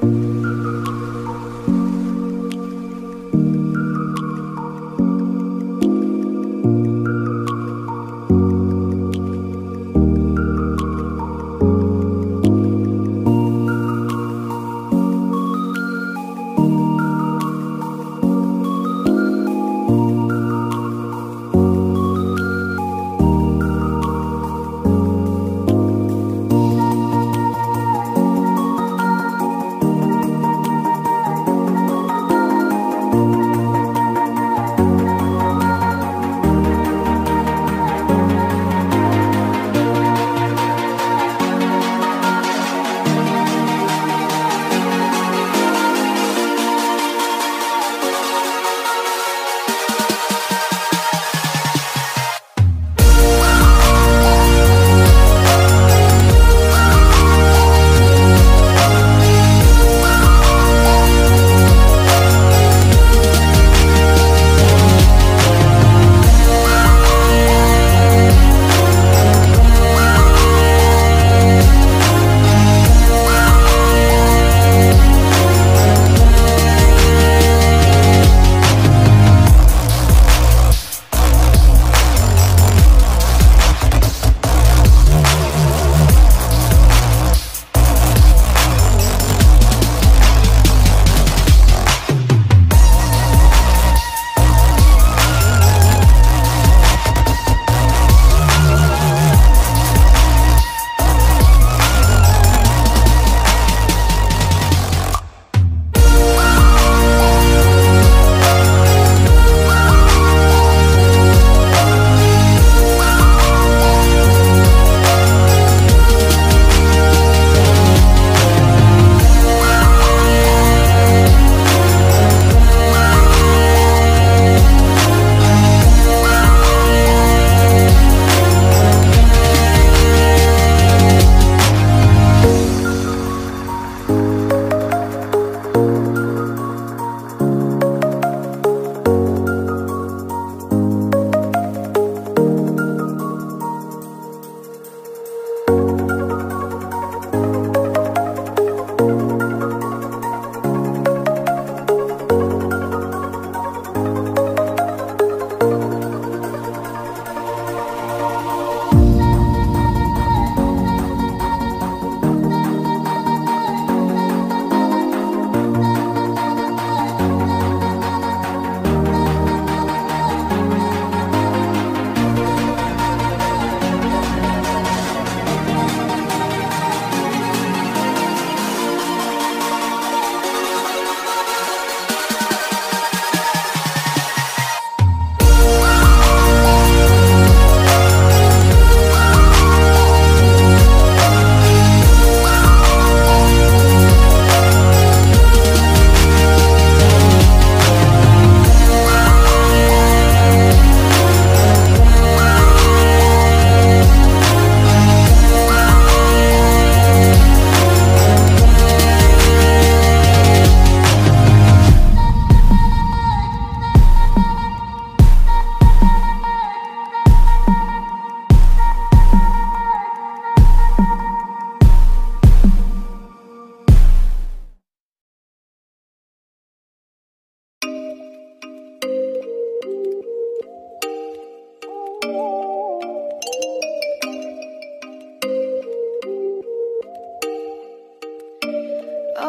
Oh, you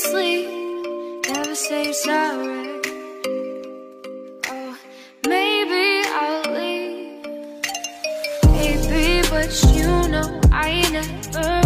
sleep, never say sorry. Oh, maybe I'll leave, baby, but you know I never